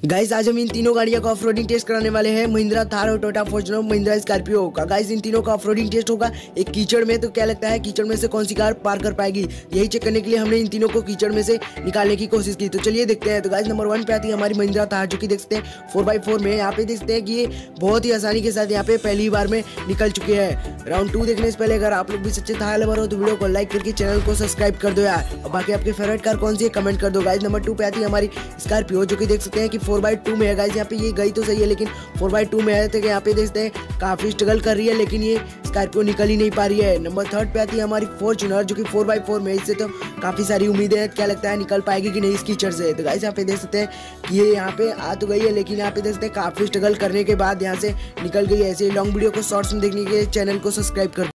Guys आज हम इन तीनों गाड़ियों का ऑफ़ टेस्ट कराने वाले हैं। महिंद्रा, थार और टोटा फॉर्चुनर महिंद्रा स्कॉर्पियो का गाइस इन तीनों का ऑफ़ टेस्ट होगा। एक कीचड़ में तो क्या लगता है, कीचड़ में से कौन सी कार पार कर पाएगी? यही चेक करने के लिए हमने इन तीनों को कीचड़ में से निकालने की कोशिश की। तो चलिए देखते हैं। तो गाइस नंबर वन पे आती है हमारी महिंद्रा थार, जो की देखते हैं फोर बाई में। यहाँ पे देखते हैं कि ये बहुत ही आसानी के साथ यहाँ पे पहली बार में निकल चुके हैं। राउंड टू देखने से पहले अगर आप लोग भी सच्चे थार लवर हो तो वीडियो को लाइक करके चैनल को सब्सक्राइब कर दो यार। बाकी आपके फेवरेट कार कौन सी है कमेंट कर दो। गाइस नंबर टू पे आती है हमारी स्कॉर्पियो जो की देख सकते हैं कि फोर बाई टू में है गाइस यहाँ पे ये गई तो सही है, लेकिन फोर बाई टू में आए थे यहाँ पे देखते हैं, काफ़ी स्ट्रगल कर रही है, लेकिन ये स्कॉर्पियो निकल ही नहीं पा रही है। नंबर थर्ड पे आती है हमारी फॉर्चुनर जो कि फोर बाई फोर में इससे तो काफ़ी सारी उम्मीदें हैं, क्या लगता है निकल पाएगी कि नहीं इस कीचड़ से। तो गाइस यहाँ पे देख सकते हैं कि ये यहाँ पे आ तो गई है, लेकिन यहाँ पे देख सकते हैं काफ़ी स्ट्रगल करने के बाद यहाँ से निकल गई है। ऐसे लॉन्ग वीडियो को शॉर्ट्स में देखने के चैनल को सब्सक्राइब कर